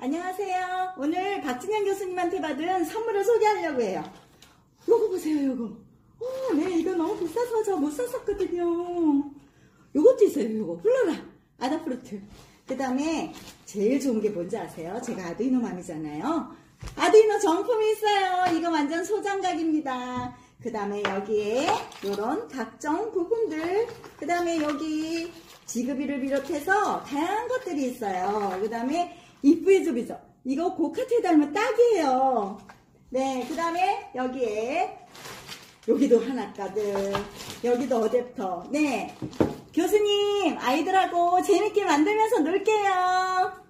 안녕하세요. 오늘 박진영 교수님한테 받은 선물을 소개하려고 해요. 요거 보세요, 요거. 어, 네, 이거 너무 비싸서 저 못 샀었거든요. 요것도 있어요, 요거. 훌라라. 아다프루트. 그 다음에 제일 좋은 게 뭔지 아세요? 제가 아두이노 맘이잖아요. 아두이노 정품이 있어요. 이거 완전 소장각입니다. 그 다음에 여기에 요런 각종 부품들. 그 다음에 여기 지급이를 비롯해서 다양한 것들이 있어요. 그 다음에 이쁘이조비죠. 이거 고카트에 닮은 딱이에요. 네, 그 다음에 여기에 여기도 하나 가득 여기도 어댑터 네 교수님 아이들하고 재밌게 만들면서 놀게요